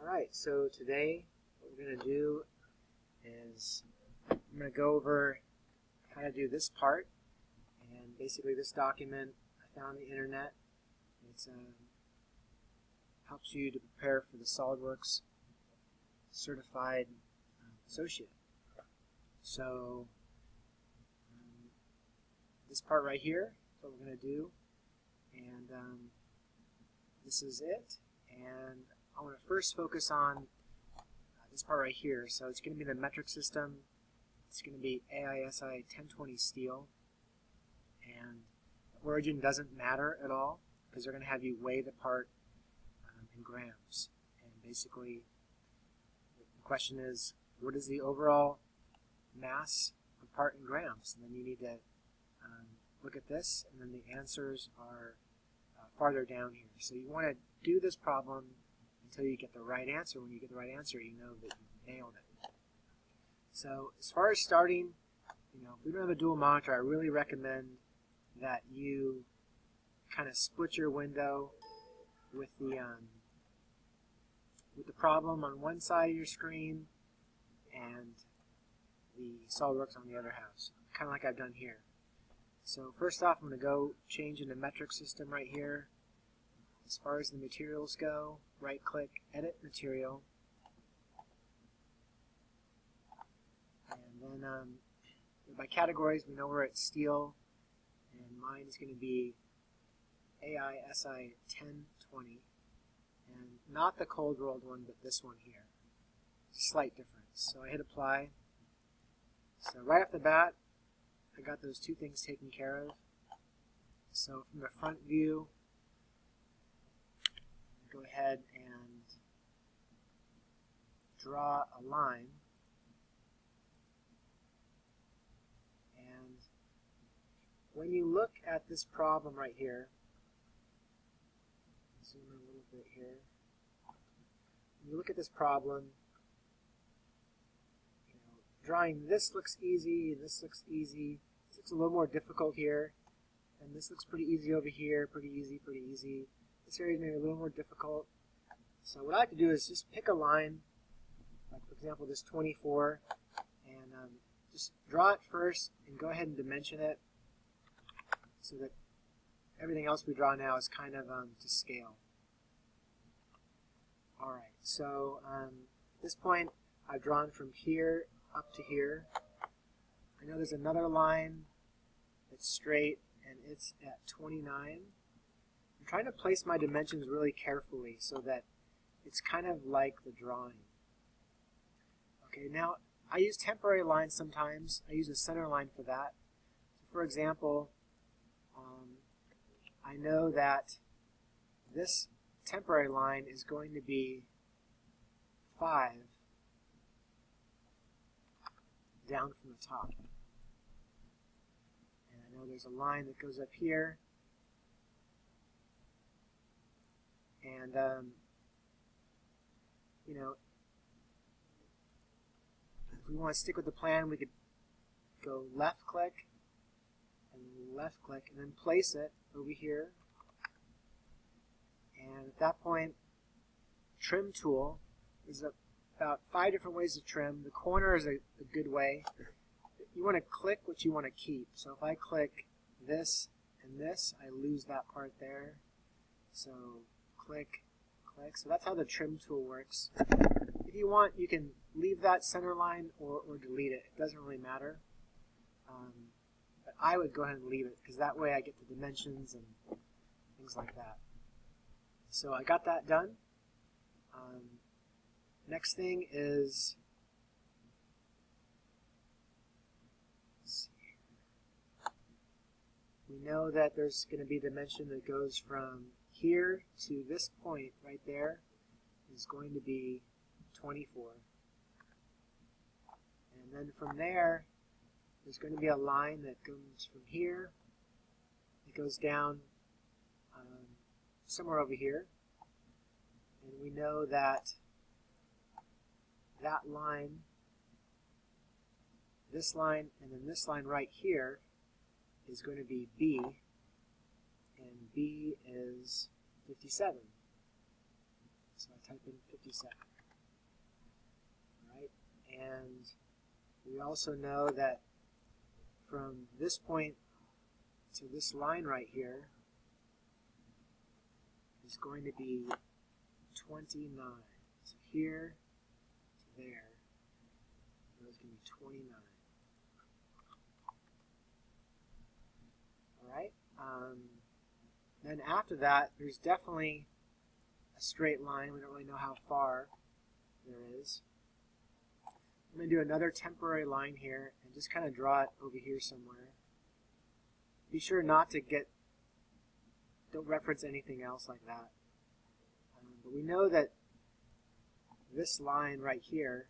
Alright, so today what we're going to do is I'm going to go over how to do this part and basically this document I found on the internet. It um, helps you to prepare for the SOLIDWORKS Certified uh, Associate. So um, this part right here is what we're going to do and um, this is it and I want to first focus on uh, this part right here. So it's going to be the metric system. It's going to be AISI 1020 steel. And origin doesn't matter at all because they're going to have you weigh the part um, in grams. And basically, the question is, what is the overall mass of part in grams? And then you need to um, look at this, and then the answers are uh, farther down here. So you want to do this problem until you get the right answer. When you get the right answer, you know that you nailed it. So as far as starting, you know, if we don't have a dual monitor, I really recommend that you kind of split your window with the um, with the problem on one side of your screen and the SOLIDWORKS on the other house, kind of like I've done here. So first off, I'm going to go change into metric system right here. As far as the materials go, right click, edit material. And then um, by categories, we know we're at steel, and mine is going to be AISI 1020. And not the cold rolled one, but this one here. Slight difference. So I hit apply. So right off the bat, I got those two things taken care of. So from the front view, go ahead and draw a line. And when you look at this problem right here, zoom in a little bit here. When you look at this problem, you know, drawing this looks easy, and this looks easy. This looks a little more difficult here, and this looks pretty easy over here, pretty easy, pretty easy. This area is maybe a little more difficult. So what I like to do is just pick a line, like for example this 24, and um, just draw it first and go ahead and dimension it so that everything else we draw now is kind of um, to scale. Alright, so um, at this point I've drawn from here up to here. I know there's another line that's straight and it's at 29 trying to place my dimensions really carefully so that it's kind of like the drawing. Okay, now I use temporary lines sometimes. I use a center line for that. So for example, um, I know that this temporary line is going to be 5 down from the top. And I know there's a line that goes up here And, um, you know, if we want to stick with the plan, we could go left click and left click and then place it over here. And at that point, trim tool is about five different ways to trim. The corner is a, a good way. You want to click what you want to keep. So if I click this and this, I lose that part there. So click, click. So that's how the trim tool works. If you want, you can leave that center line or, or delete it. It doesn't really matter. Um, but I would go ahead and leave it because that way I get the dimensions and things like that. So I got that done. Um, next thing is we know that there's going to be a dimension that goes from here to this point right there is going to be 24. And then from there, there's going to be a line that comes from here. It goes down um, somewhere over here. And we know that that line, this line, and then this line right here is going to be B and B is 57. So I type in 57. All right, And we also know that from this point to this line right here is going to be 29. So here to there, going to be 29. Alright, um, then after that, there's definitely a straight line. We don't really know how far there is. I'm going to do another temporary line here and just kind of draw it over here somewhere. Be sure not to get, don't reference anything else like that. Um, but we know that this line right here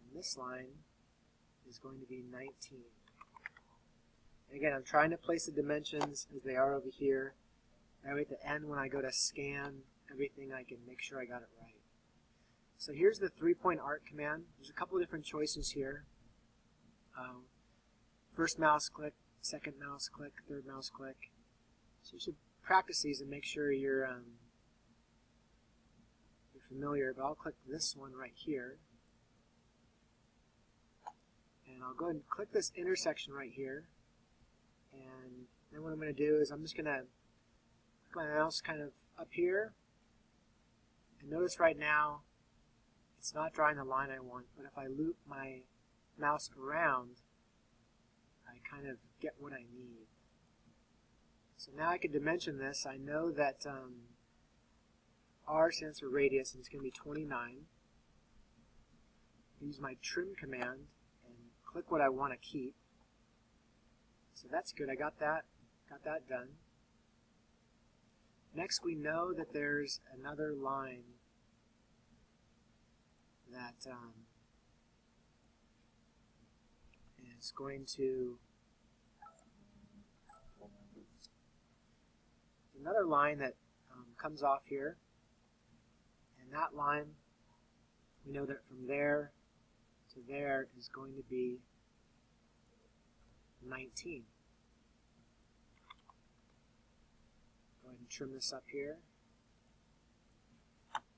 and this line is going to be 19. And again, I'm trying to place the dimensions as they are over here. That way at the end when I go to scan everything, I can make sure I got it right. So here's the three-point arc command. There's a couple different choices here. Um, first mouse click, second mouse click, third mouse click. So you should practice these and make sure you're, um, you're familiar. But I'll click this one right here. And I'll go ahead and click this intersection right here. And then what I'm going to do is I'm just going to put my mouse kind of up here. And notice right now it's not drawing the line I want, but if I loop my mouse around, I kind of get what I need. So now I can dimension this. I know that um, R stands for radius, and it's going to be 29. Use my trim command and click what I want to keep. So that's good. I got that, got that done. Next, we know that there's another line that um, is going to another line that um, comes off here and that line we know that from there to there is going to be 19 go ahead and trim this up here.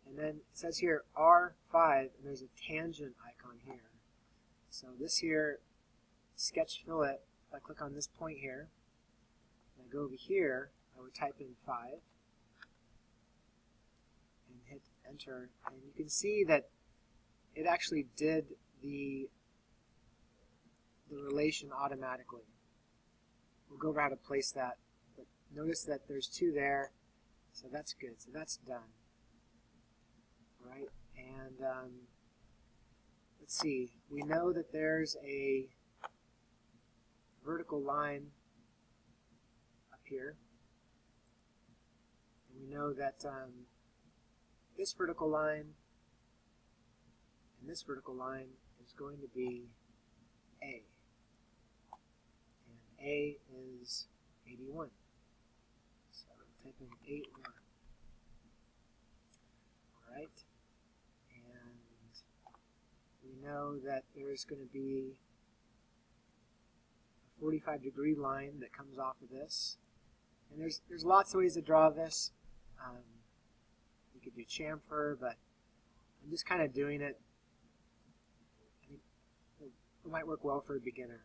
And then it says here R5, and there's a tangent icon here. So this here, sketch fillet, if I click on this point here, and I go over here, I would type in 5, and hit enter, and you can see that it actually did the, the relation automatically. We'll go over how to place that, but notice that there's two there, so that's good, so that's done right? And um, let's see, we know that there's a vertical line up here. And we know that um, this vertical line and this vertical line is going to be A. A is 81. So type in 81. Alright And we know that there's going to be a 45 degree line that comes off of this. And there's, there's lots of ways to draw this. Um, you could do chamfer, but I'm just kind of doing it. I think it might work well for a beginner.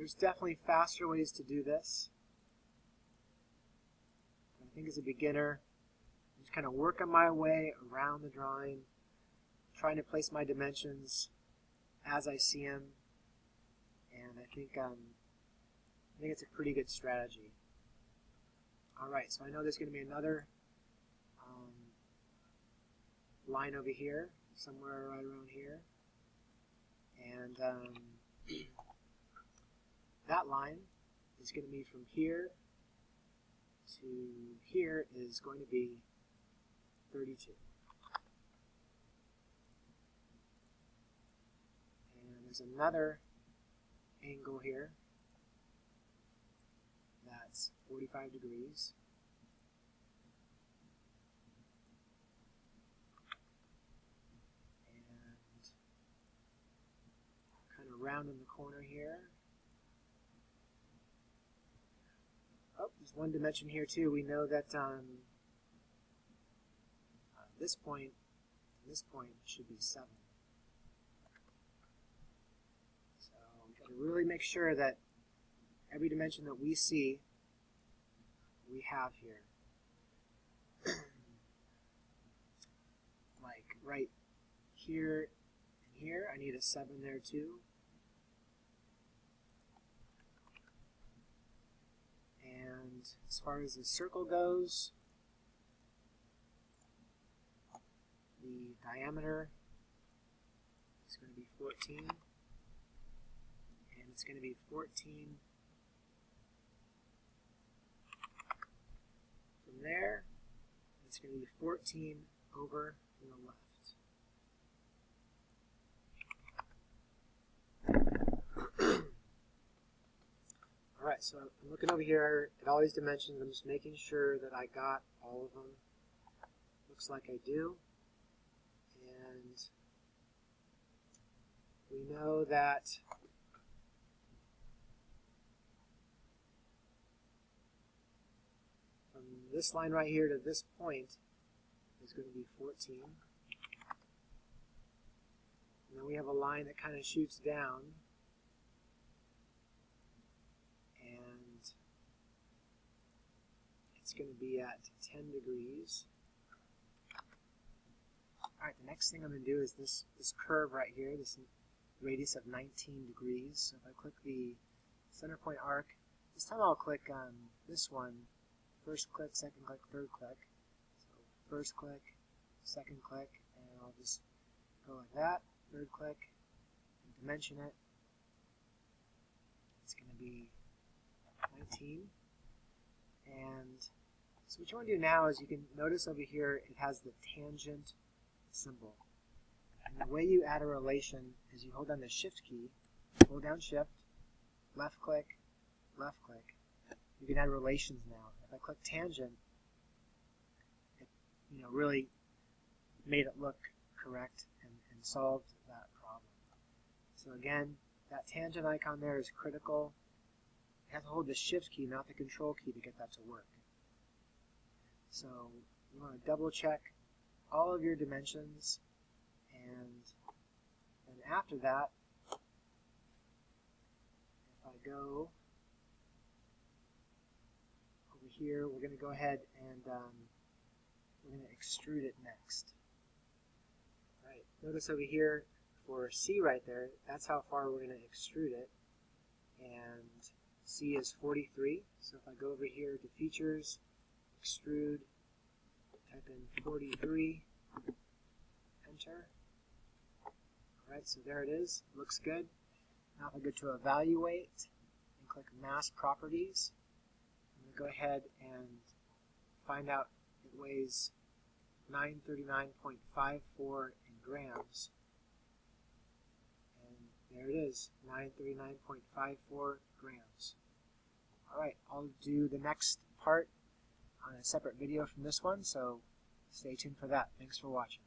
There's definitely faster ways to do this. I think as a beginner, I'm just kind of working my way around the drawing, trying to place my dimensions as I see them, and I think um, I think it's a pretty good strategy. All right, so I know there's going to be another um, line over here, somewhere right around here, and um, that line is going to be from here to here is going to be 32. And there's another angle here that's 45 degrees. And kind of rounding the corner here. Oh, there's one dimension here too. We know that um, this point this point should be 7. So we've got to really make sure that every dimension that we see, we have here. like right here and here, I need a 7 there too. And as far as the circle goes, the diameter is going to be 14 and it's going to be 14 from there. It's going to be 14 over to the left Alright, so I'm looking over here at all these dimensions. I'm just making sure that I got all of them. Looks like I do. And we know that from this line right here to this point is going to be 14. And then we have a line that kind of shoots down it's going to be at 10 degrees. Alright, the next thing I'm going to do is this, this curve right here, this radius of 19 degrees. So if I click the center point arc, this time I'll click on this one, first click, second click, third click. So first click, second click, and I'll just go like that, third click, and dimension it. It's going to be 19. And so what you want to do now is you can notice over here it has the tangent symbol. And the way you add a relation is you hold down the shift key, hold down shift, left click, left click. You can add relations now. If I click tangent, it you know really made it look correct and, and solved that problem. So again, that tangent icon there is critical. You have to hold the shift key, not the control key to get that to work. So you want to double check all of your dimensions and then after that if I go over here we're going to go ahead and um, we're going to extrude it next. Right. Notice over here for C right there that's how far we're going to extrude it and C is 43 so if I go over here to features extrude, type in 43, enter. Alright, so there it is. Looks good. Now I go to evaluate and click mass properties, I'm going to go ahead and find out it weighs 939.54 in grams. And there it is, 939.54 grams. Alright, I'll do the next part on a separate video from this one, so stay tuned for that. Thanks for watching.